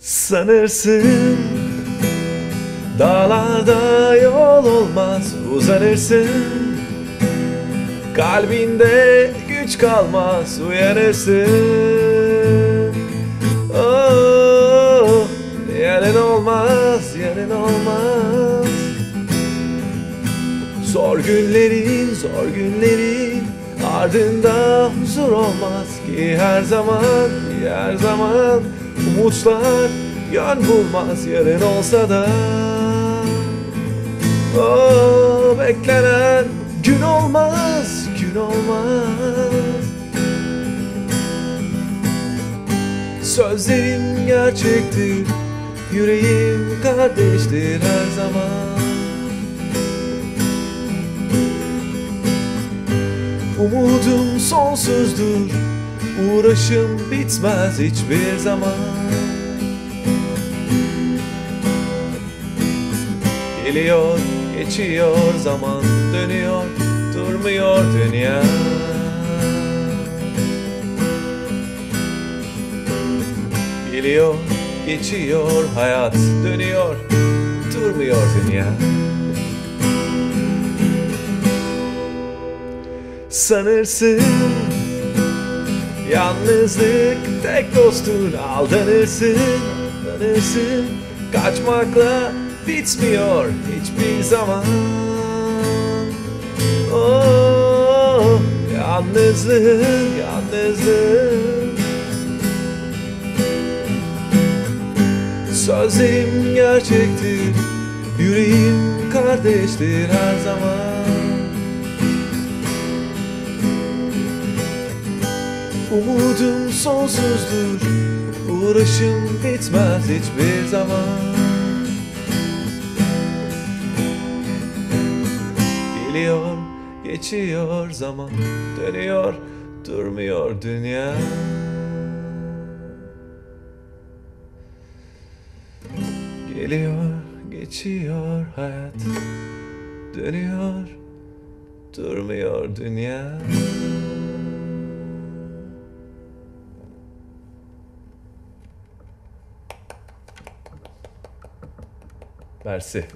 Sanırsın Dağlarda yol olmaz uzanırsın. Kalbinde güç kalmaz uyanırsın. Oh, Yarın olmaz, yarın olmaz. Zor günlerin, zor günlerin Ardında huzur olmaz ki her zaman, her zaman Umutlar yön bulmaz yarın olsa da. Oh, beklenen gün olmaz, gün olmaz. Sözlerim gerçektir, yüreğim kardeştir her zaman. Umudum sonsuzdur Uğraşım bitmez hiçbir zaman. Geliyor, geçiyor zaman Dönüyor, durmuyor dünya. Geliyor, geçiyor hayat Dönüyor, durmuyor dünya. Sanırsın Yalnızlık tek dostun Aldanırsın, aldanırsın. Kaçmakla bitmiyor hiçbir zaman. Oh, yalnızlık, yalnızlık. Sözlerim gerçektir Yüreğim kardeştir her zaman Umudum sonsuzdur Uğraşım bitmez hiçbir zaman. Geliyor, geçiyor zaman Dönüyor, durmuyor dünya. Geliyor, geçiyor hayat Dönüyor, durmuyor dünya Mersi.